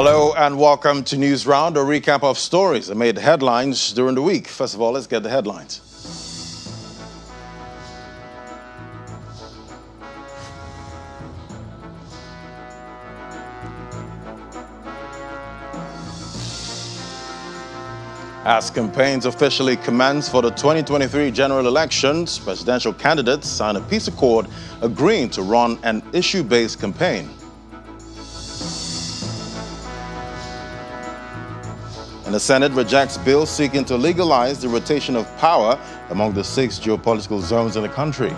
Hello and welcome to News Round, a recap of stories that made headlines during the week. First of all, let's get the headlines. As campaigns officially commence for the 2023 general elections, presidential candidates sign a peace accord agreeing to run an issue based campaign. And the Senate rejects bill seeking to legalize the rotation of power among the six geopolitical zones in the country.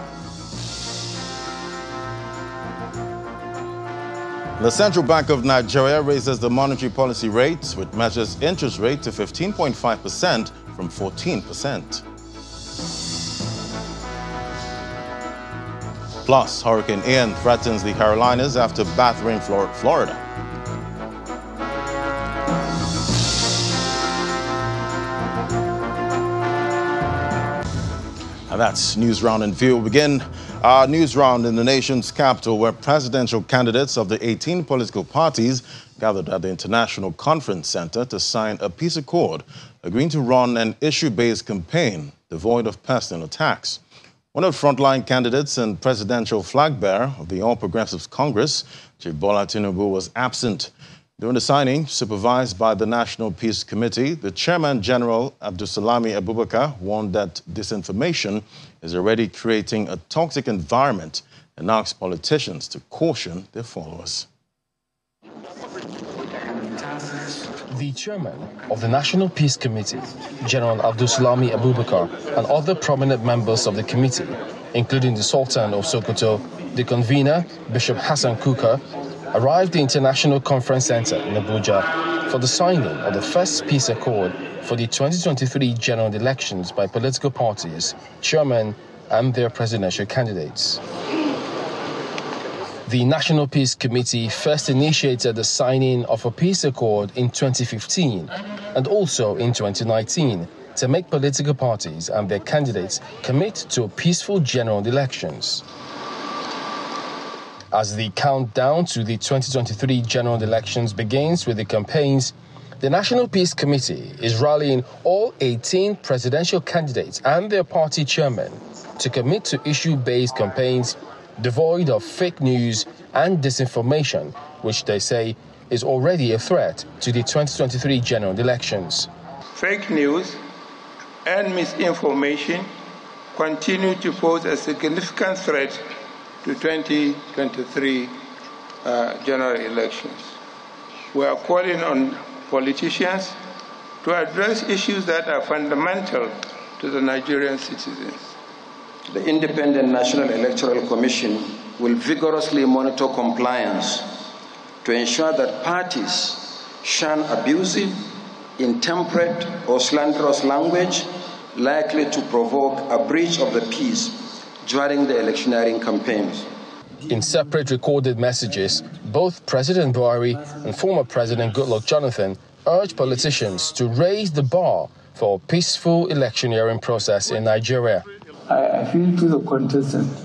The Central Bank of Nigeria raises the monetary policy rate, which measures interest rate to 15.5% from 14%. Plus, Hurricane Ian threatens the Carolinas after battering Florida. That's News Round in View. Begin our news round in the nation's capital, where presidential candidates of the 18 political parties gathered at the International Conference Center to sign a peace accord, agreeing to run an issue-based campaign devoid of personal attacks. One of the frontline candidates and presidential flag bearer of the All Progressives Congress, Chief Bola Tinubu, was absent. During the signing, supervised by the National Peace Committee, the Chairman General Abdulsalami Abubakar warned that disinformation is already creating a toxic environment and asked politicians to caution their followers. The chairman of the National Peace Committee, General Abdulsalami Abubakar, and other prominent members of the committee, including the Sultan of Sokoto, the convener, Bishop Hassan Kukah, arrived the International Conference Center in Abuja for the signing of the first peace accord for the 2023 general elections by political parties, chairmen, and their presidential candidates. The National Peace Committee first initiated the signing of a peace accord in 2015 and also in 2019 to make political parties and their candidates commit to peaceful general elections. As the countdown to the 2023 general elections begins with the campaigns, the National Peace Committee is rallying all 18 presidential candidates and their party chairmen to commit to issue based campaigns devoid of fake news and disinformation, which they say is already a threat to the 2023 general elections. Fake news and misinformation continue to pose a significant threat to 2023 uh, general elections. We are calling on politicians to address issues that are fundamental to the Nigerian citizens. The Independent National Electoral Commission will vigorously monitor compliance to ensure that parties shun abusive, intemperate, or slanderous language likely to provoke a breach of the peace during the electioneering campaigns. In separate recorded messages, both President Buhari and former President Goodluck Jonathan urged politicians to raise the bar for a peaceful electioneering process in Nigeria. I appeal to the contestants,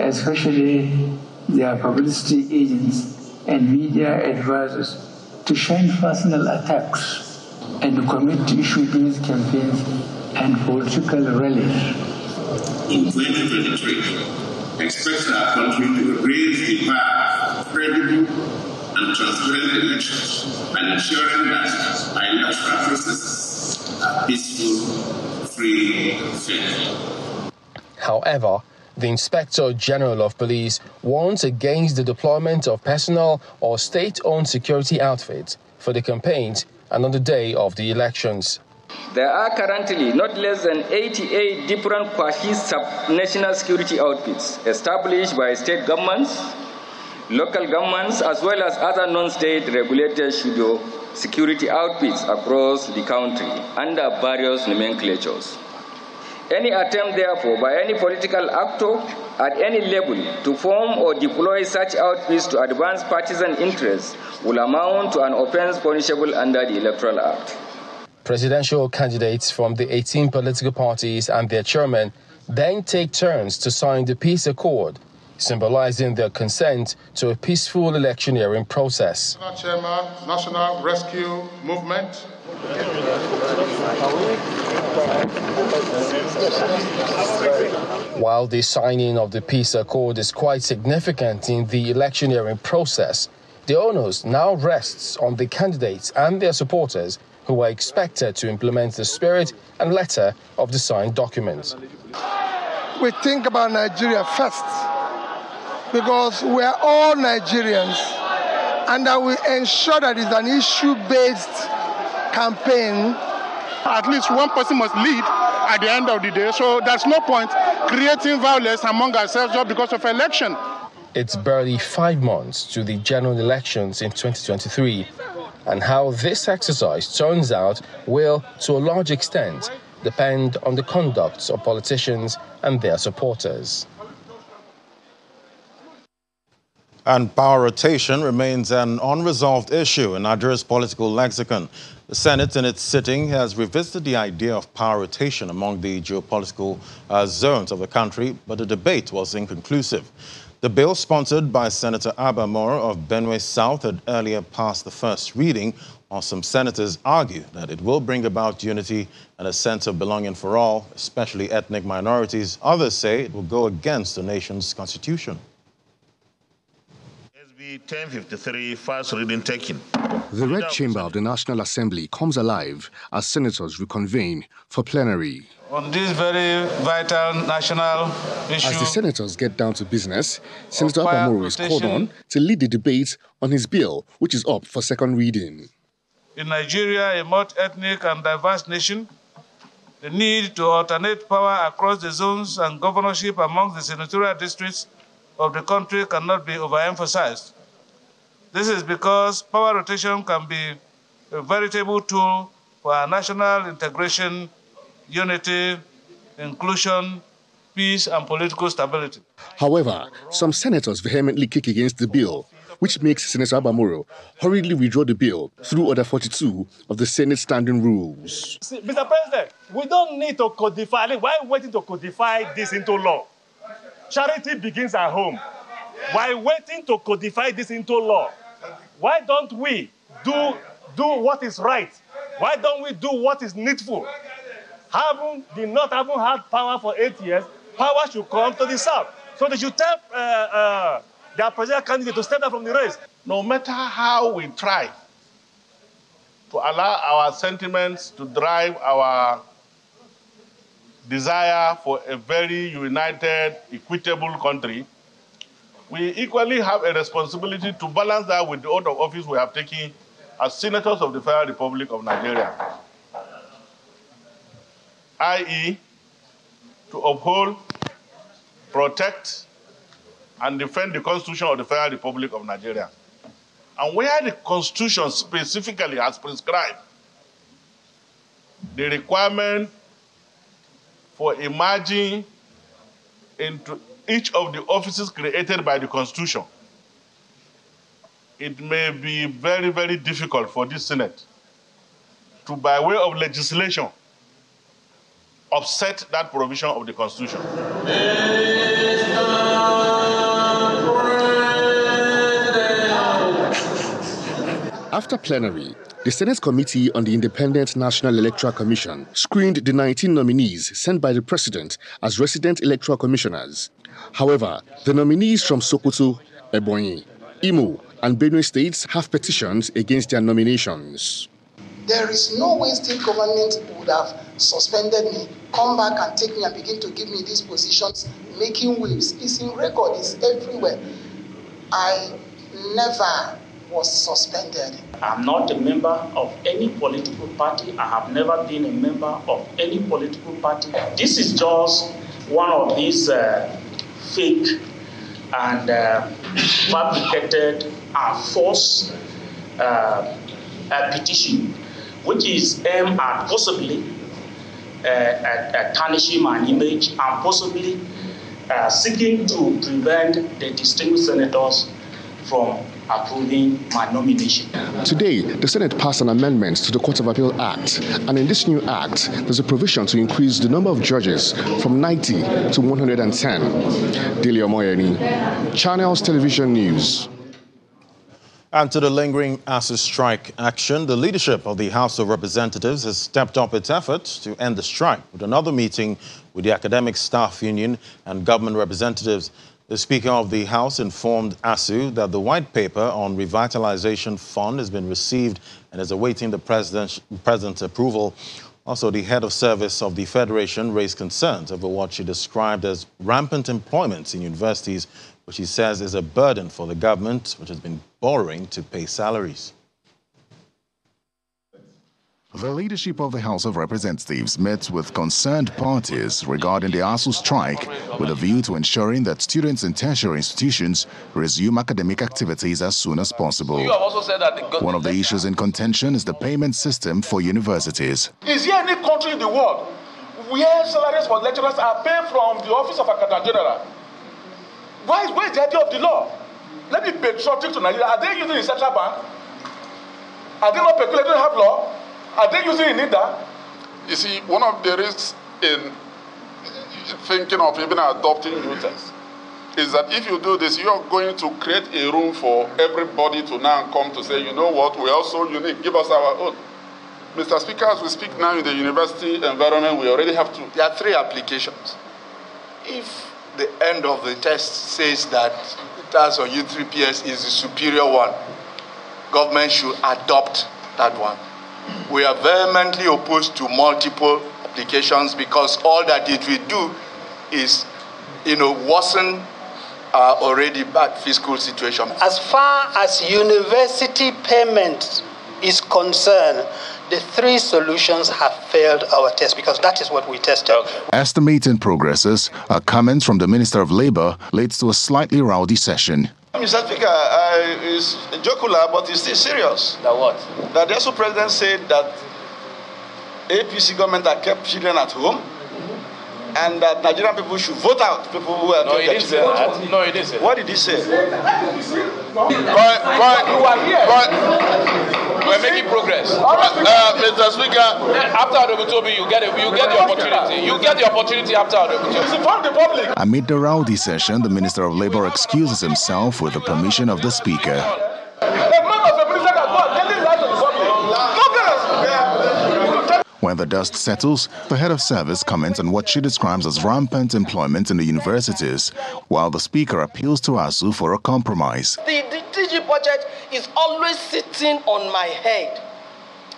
especially their publicity agents and media advisors, to shun personal attacks and to commit to issue-based campaigns and political rallies in 2023, expect our country to raise the bar of credible and transparent elections and ensuring that our electoral processes are peaceful, free, and fair. However, the Inspector General of Police warns against the deployment of personal or state owned security outfits for the campaigns and on the day of the elections. There are currently not less than 88 different Kwahis sub-national security outfits established by state governments, local governments, as well as other non-state regulated pseudo security outfits across the country under various nomenclatures. Any attempt, therefore, by any political actor at any level to form or deploy such outfits to advance partisan interests will amount to an offense punishable under the Electoral Act. Presidential candidates from the 18 political parties and their chairmen then take turns to sign the peace accord, symbolizing their consent to a peaceful electioneering process. National Chairman, National Rescue Movement. While the signing of the peace accord is quite significant in the electioneering process, the onus now rests on the candidates and their supporters who are expected to implement the spirit and letter of the signed document. We think about Nigeria first because we are all Nigerians and that we ensure that it's an issue based campaign. At least one person must lead at the end of the day, so there's no point creating violence among ourselves just because of election. It's barely five months to the general elections in 2023, and how this exercise turns out will, to a large extent, depend on the conduct of politicians and their supporters. And power rotation remains an unresolved issue in Nigeria's political lexicon. The Senate, in its sitting, has revisited the idea of power rotation among the geopolitical uh, zones of the country, but the debate was inconclusive. The bill, sponsored by Senator Abba Moro of Benue South, had earlier passed the first reading, while some senators argue that it will bring about unity and a sense of belonging for all, especially ethnic minorities. Others say it will go against the nation's constitution. SB 1053, first reading taken. The Red Chamber of the National Assembly comes alive as senators reconvene for plenary on this very vital national issue. As the senators get down to business, Senator Abba Moro is called on to lead the debate on his bill, which is up for second reading. In Nigeria, a multi-ethnic and diverse nation, the need to alternate power across the zones and governorship among the senatorial districts of the country cannot be overemphasized. This is because power rotation can be a veritable tool for our national integration unity, inclusion, peace, and political stability. However, some senators vehemently kick against the bill, which makes Senator Abba Moro hurriedly withdraw the bill through Order 42 of the Senate Standing Rules. Mr. President, we don't need to codify. Why are we waiting to codify this into law? Charity begins at home. Why waiting to codify this into law? Why don't we do, do what is right? Why don't we do what is needful? having the North having had power for eight years, power should come to the South. So they should tell uh, uh, their presidential candidate to step down from the race. No matter how we try to allow our sentiments to drive our desire for a very united, equitable country, we equally have a responsibility to balance that with the oath of office we have taken as senators of the Federal Republic of Nigeria i.e., to uphold, protect, and defend the Constitution of the Federal Republic of Nigeria. And where the Constitution specifically has prescribed the requirement for emerging into each of the offices created by the Constitution, it may be very, very difficult for this Senate to, by way of legislation, upset that provision of the Constitution. After plenary, the Senate Committee on the Independent National Electoral Commission screened the 19 nominees sent by the President as resident electoral commissioners. However, the nominees from Sokoto, Ebonyi, Imo, and Benue states have petitions against their nominations. There is no way state government would have suspended me, come back and take me and begin to give me these positions, making waves. It's in record, it's everywhere. I never was suspended. I'm not a member of any political party. I have never been a member of any political party. This is just one of these uh, fake and uh, fabricated and false uh, petition, which is aimed at possibly uh, uh, tarnishing my image and possibly uh, seeking to prevent the distinguished senators from approving my nomination. Today, the Senate passed an amendment to the Court of Appeal Act, and in this new act, there's a provision to increase the number of judges from 90 to 110. Delia Moyeni, Channels Television News. And to the lingering ASUU strike action, the leadership of the House of Representatives has stepped up its efforts to end the strike with another meeting with the Academic Staff Union and government representatives. The Speaker of the House informed ASUU that the white paper on revitalization fund has been received and is awaiting the President's approval. Also, the head of service of the Federation raised concerns over what she described as rampant employment in universities which he says is a burden for the government, which has been borrowing to pay salaries. The leadership of the House of Representatives met with concerned parties regarding the ASUU strike with a view to ensuring that students in tertiary institutions resume academic activities as soon as possible. One of the issues in contention is the payment system for universities. Is there any country in the world where salaries for lecturers are paid from the Office of Accountant General? Why is, where is the idea of the law? Let me patriotic to Nigeria. Are they using the central bank? Are they not peculiar? They don't have law. Are they using it NIDA? You see, one of the risks in thinking of even adopting UTAS is that if you do this, you are going to create a room for everybody to now come to say, you know what, we're also unique, give us our own. Mr. Speaker, as we speak now in the university environment, we already have two. There are three applications. If the end of the test says that TAS or U3PS is the superior one, government should adopt that one. We are vehemently opposed to multiple applications because all that it will do is, you know, worsen our already bad fiscal situation. As far as university payment is concerned, the three solutions have failed our test because that is what we tested. Okay. As the meeting progresses, a comment from the Minister of Labour leads to a slightly rowdy session. Mr. Speaker, uh, it's jocular, but it's still serious. That what? That the also president said that APC government had kept children at home and that Nigerian people should vote out people who are no, he didn't say that. No, he didn't say What did he say? But, but, you are here. But, we're making progress. Uh, Mr. Speaker. After Adobutobi, you get it. You get the opportunity. You get the opportunity after Adobutobi. Amid the rowdy session, the Minister of Labour excuses himself with the permission of the Speaker. When the dust settles, the head of service comments on what she describes as rampant employment in the universities, while the speaker appeals to ASUU for a compromise. The, the DG budget is always sitting on my head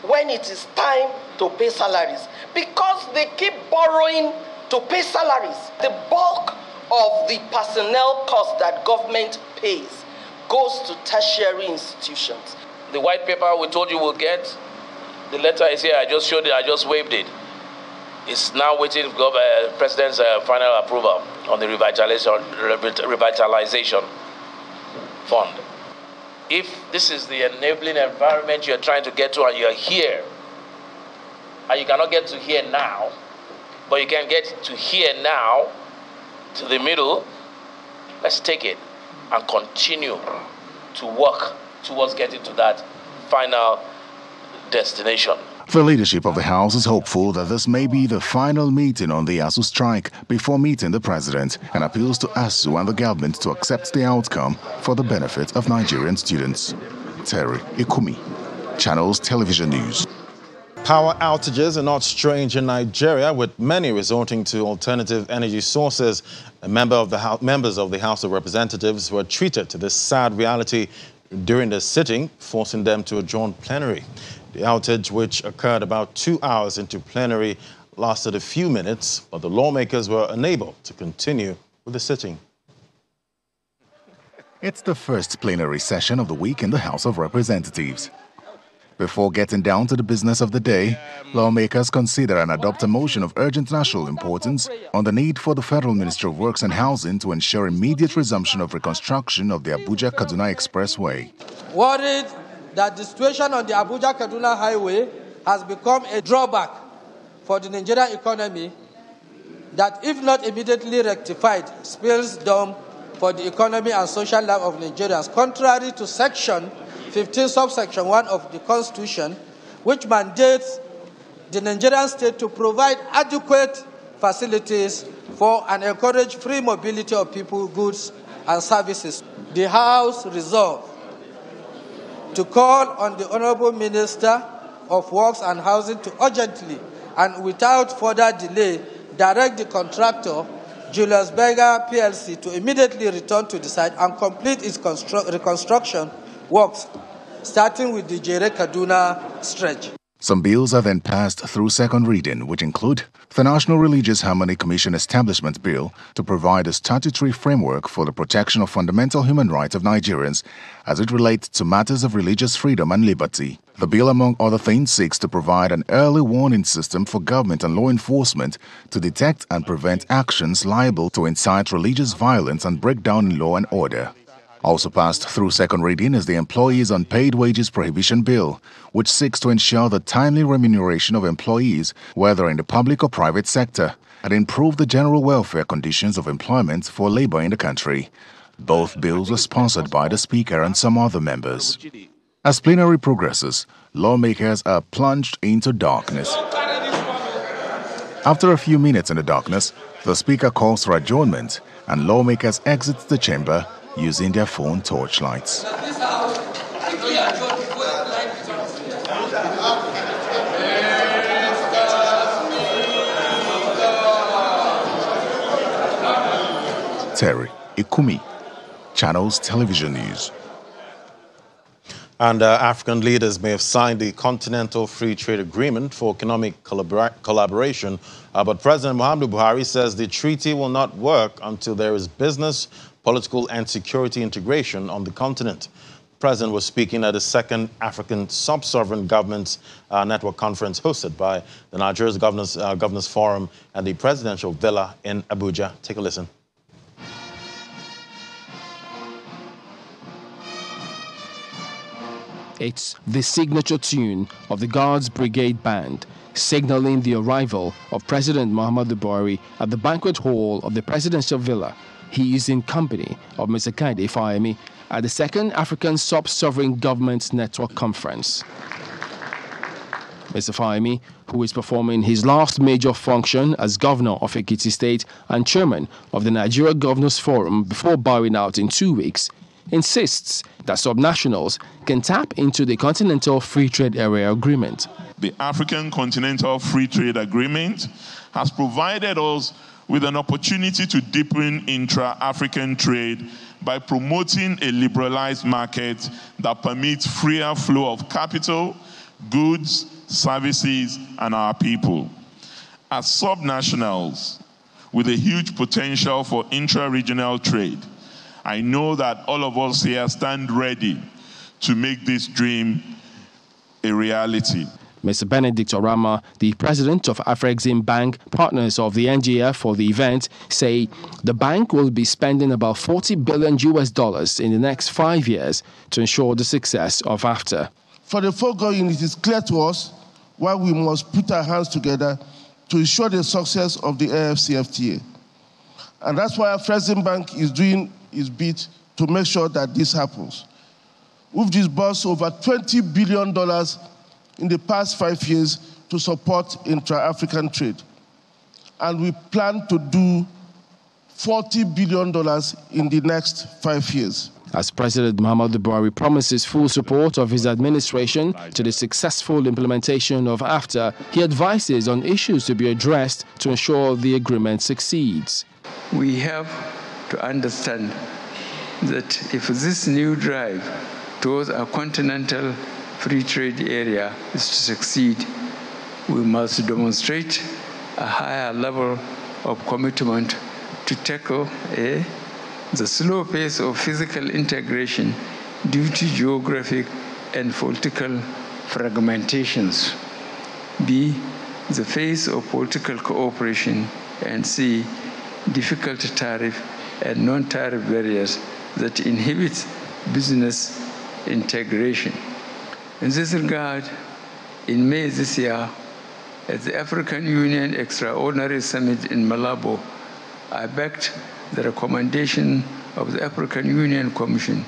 when it is time to pay salaries because they keep borrowing to pay salaries. The bulk of the personnel cost that government pays goes to tertiary institutions. The white paper we told you we'll get the letter is here. I just showed it. I just waved it. It's now waiting for uh, President's uh, final approval on the revitalization, revitalization fund. If this is the enabling environment you're trying to get to and you're here, and you cannot get to here now, but you can get to here now, to the middle, let's take it and continue to work towards getting to that final destination. The leadership of the House is hopeful that this may be the final meeting on the ASUU strike before meeting the President and appeals to ASUU and the government to accept the outcome for the benefit of Nigerian students. Terry Ikumi, Channels Television News. Power outages are not strange in Nigeria, with many resorting to alternative energy sources. Member of the House, members of the House of Representatives were treated to this sad reality during the sitting, forcing them to adjourn plenary. The outage, which occurred about two hours into plenary, lasted a few minutes, but the lawmakers were unable to continue with the sitting. It's the first plenary session of the week in the House of Representatives. Before getting down to the business of the day, lawmakers consider and adopt a motion of urgent national importance on the need for the Federal Ministry of Works and Housing to ensure immediate resumption of reconstruction of the Abuja-Kaduna Expressway. Worried that the situation on the Abuja Kaduna Highway has become a drawback for the Nigerian economy that, if not immediately rectified, spills doom for the economy and social life of Nigerians, contrary to Section 15, subsection 1 of the Constitution, which mandates the Nigerian state to provide adequate facilities for and encourage free mobility of people, goods, and services. The House resolved to call on the Honorable Minister of Works and Housing to urgently and without further delay direct the contractor Julius Berger PLC to immediately return to the site and complete its reconstruction works, starting with the Jere Kaduna stretch. Some bills are then passed through second reading, which include the National Religious Harmony Commission Establishment Bill to provide a statutory framework for the protection of fundamental human rights of Nigerians as it relates to matters of religious freedom and liberty. The bill, among other things, seeks to provide an early warning system for government and law enforcement to detect and prevent actions liable to incite religious violence and break down law and order. Also passed through second reading is the Employees Unpaid Wages Prohibition Bill, which seeks to ensure the timely remuneration of employees, whether in the public or private sector, and improve the general welfare conditions of employment for labor in the country. Both bills were sponsored by the Speaker and some other members. As plenary progresses, lawmakers are plunged into darkness. After a few minutes in the darkness, the Speaker calls for adjournment and lawmakers exit the chamber using their phone torchlights. Terry Ikumi, Channels Television News. And uh, African leaders may have signed the Continental Free Trade Agreement for economic collabora collaboration, uh, but President Muhammadu Buhari says the treaty will not work until there is business, political, and security integration on the continent. The president was speaking at the second African Sub-Sovereign Governments uh, Network Conference hosted by the Nigeria's Governors, uh, Governors Forum and the Presidential Villa in Abuja. Take a listen. It's the signature tune of the Guards Brigade Band, signaling the arrival of President Muhammadu Buhari at the banquet hall of the Presidential Villa. He is in company of Mr. Kayode Fayemi at the second African Sub-Sovereign Government Network Conference. Mr. Fayemi, who is performing his last major function as governor of Ekiti State and chairman of the Nigeria Governors Forum before bowing out in two weeks, insists that subnationals can tap into the Continental Free Trade Area Agreement. The African Continental Free Trade Agreement has provided us with an opportunity to deepen intra African trade by promoting a liberalized market that permits freer flow of capital, goods, services, and our people. As subnationals, with a huge potential for intra regional trade, I know that all of us here stand ready to make this dream a reality. Mr. Benedict Oramah, the president of Afrexim Bank, partners of the NGF for the event, say the bank will be spending about 40 billion US dollars in the next five years to ensure the success of AFTA. For the foregoing, it is clear to us why we must put our hands together to ensure the success of the AFCFTA. And that's why Afrexim Bank is doing its bit to make sure that this happens. We've disbursed over $20 billion in the past five years to support intra-African trade. And we plan to do $40 billion in the next five years. As President Muhammadu Buhari promises full support of his administration to the successful implementation of AFTA, he advises on issues to be addressed to ensure the agreement succeeds. We have to understand that if this new drive towards a continental free trade area is to succeed, we must demonstrate a higher level of commitment to tackle A, the slow pace of physical integration due to geographic and political fragmentations, B, the phase of political cooperation, and C, difficult tariff and non-tariff barriers that inhibit business integration. In this regard, in May this year, at the African Union Extraordinary Summit in Malabo, I backed the recommendation of the African Union Commission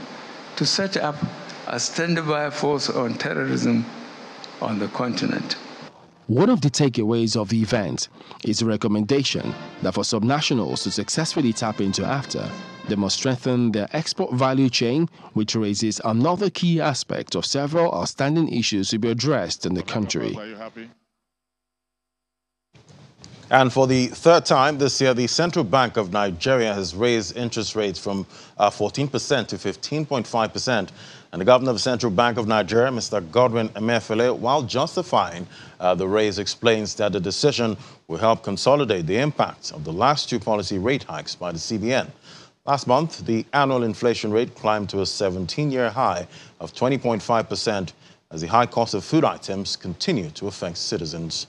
to set up a standby force on terrorism on the continent. One of the takeaways of the event is the recommendation that for subnationals to successfully tap into AfTA, they must strengthen their export value chain, which raises another key aspect of several outstanding issues to be addressed in the country. And for the third time this year, the Central Bank of Nigeria has raised interest rates from uh, 14% to 15.5%. And the governor of the Central Bank of Nigeria, Mr. Godwin Emefiele, while justifying uh, the raise, explains that the decision will help consolidate the impact of the last two policy rate hikes by the CBN. Last month, the annual inflation rate climbed to a 17-year high of 20.5% as the high cost of food items continue to affect citizens.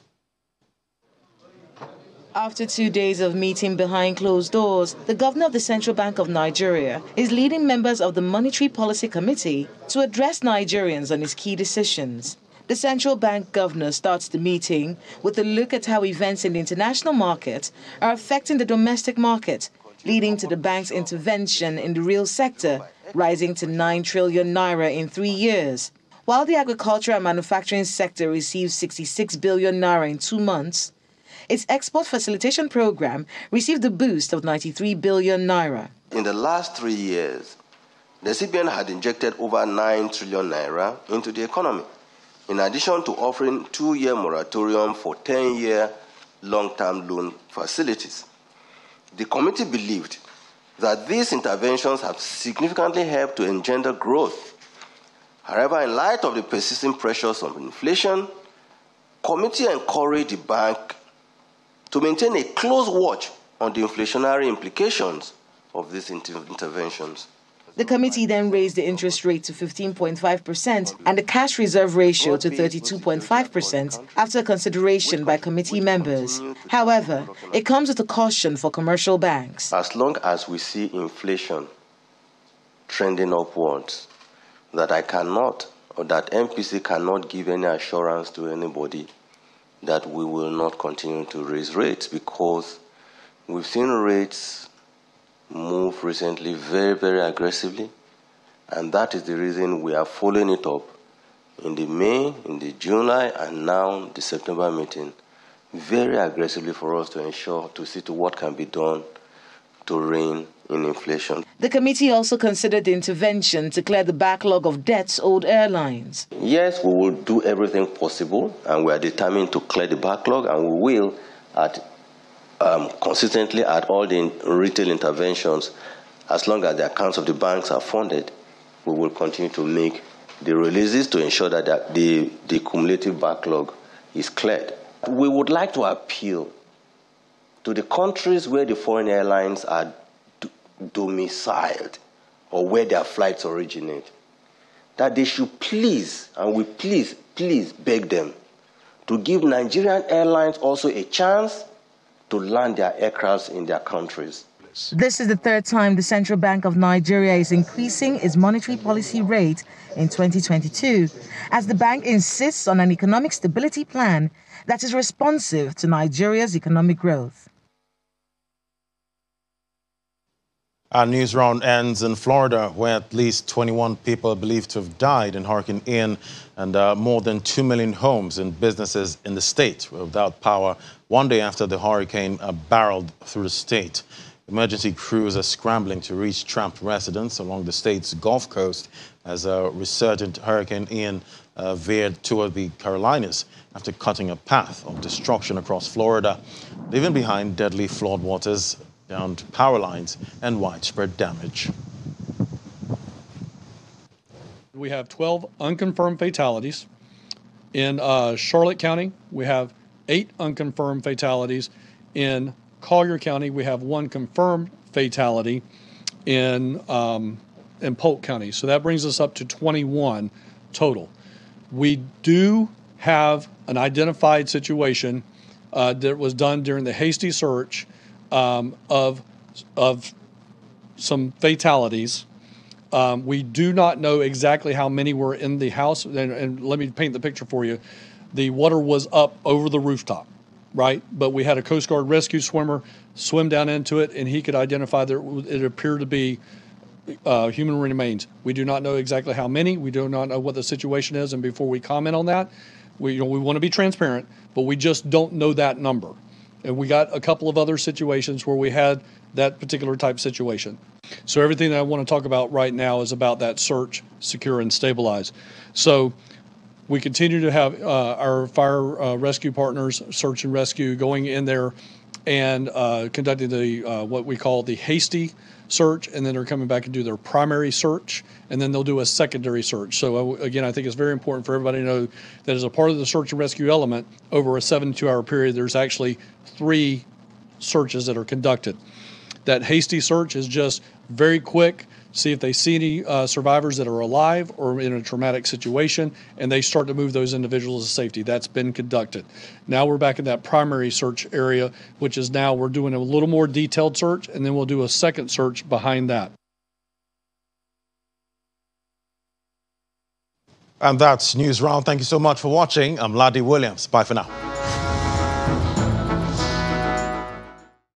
After two days of meeting behind closed doors, the governor of the Central Bank of Nigeria is leading members of the Monetary Policy Committee to address Nigerians on his key decisions. The central bank governor starts the meeting with a look at how events in the international market are affecting the domestic market, leading to the bank's intervention in the real sector, rising to 9 trillion naira in three years. While the agriculture and manufacturing sector received 66 billion naira in two months, its export facilitation program received a boost of 93 billion naira. In the last three years, the CBN had injected over 9 trillion naira into the economy, in addition to offering two-year moratorium for 10-year long-term loan facilities. The committee believed that these interventions have significantly helped to engender growth. However, in light of the persistent pressures of inflation, committee encouraged the bank to maintain a close watch on the inflationary implications of these interventions. The committee then raised the interest rate to 15.5% and the cash reserve ratio to 32.5% after consideration by committee members. However, it comes with a caution for commercial banks. As long as we see inflation trending upwards, that I cannot or that MPC cannot give any assurance to anybody that we will not continue to raise rates because we've seen rates move recently very, very aggressively. And that is the reason we are following it up in the May, in the July, and now the September meeting very aggressively for us to ensure to see to what can be done to rein in inflation. The committee also considered the intervention to clear the backlog of debts owed airlines. Yes, we will do everything possible, and we are determined to clear the backlog, and we will at um, consistently at all the retail interventions, as long as the accounts of the banks are funded, we will continue to make the releases to ensure that the, the cumulative backlog is cleared. We would like to appeal to the countries where the foreign airlines are domiciled or where their flights originate, that they should please, and we please, please beg them to give Nigerian airlines also a chance to land their aircrafts in their countries. This is the third time the Central Bank of Nigeria is increasing its monetary policy rate in 2022, as the bank insists on an economic stability plan that is responsive to Nigeria's economic growth. Our news round ends in Florida, where at least 21 people are believed to have died in Hurricane Ian, and uh, more than 2 million homes and businesses in the state were without power one day after the hurricane uh, barreled through the state. Emergency crews are scrambling to reach trapped residents along the state's Gulf Coast as a resurgent Hurricane Ian uh, veered toward the Carolinas after cutting a path of destruction across Florida, leaving behind deadly floodwaters downed power lines and widespread damage. We have 12 unconfirmed fatalities. In uh, Charlotte County, we have eight unconfirmed fatalities. In Collier County, we have one confirmed fatality in, um, in Polk County. So that brings us up to 21 total. We do have an identified situation uh, that was done during the hasty search um, of of some fatalities. Um, we do not know exactly how many were in the house, and, and, let me paint the picture for you. The water was up over the rooftop, right? But we had a Coast Guard rescue swimmer swim down into it, and he could identify that it appeared to be uh, human remains. We do not know exactly how many. We do not know what the situation is, and before we comment on that, we you know we want to be transparent, but we just don't know that number. And we got a couple of other situations where we had that particular type situation. So everything that I want to talk about right now is about that search, secure, and stabilize. So we continue to have uh, our fire uh, rescue partners, search and rescue, going in there and uh, conducting the uh, what we call the hasty search, and then they're coming back and do their primary search, and then they'll do a secondary search. So uh, again, I think it's very important for everybody to know that as a part of the search and rescue element, over a 72-hour period, there's actually three searches that are conducted. That hasty search is just very quick see if they see any uh, survivors that are alive or in a traumatic situation, and they start to move those individuals to safety. That's been conducted. Now we're back in that primary search area, which is now we're doing a little more detailed search, and then we'll do a second search behind that. And that's News Round. Thank you so much for watching. I'm Ladi Williams. Bye for now.